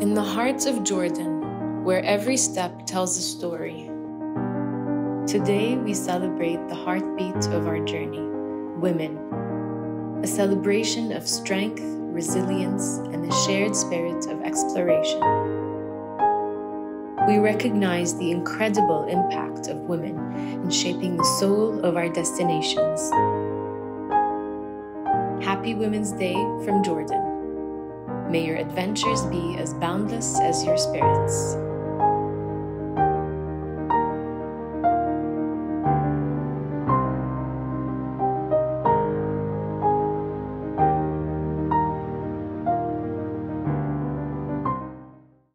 In the heart of Jordan, where every step tells a story, today we celebrate the heartbeat of our journey women. A celebration of strength, resilience, and the shared spirit of exploration. We recognize the incredible impact of women in shaping the soul of our destinations. Happy Women's Day from Jordan. May your adventures be as boundless as your spirits.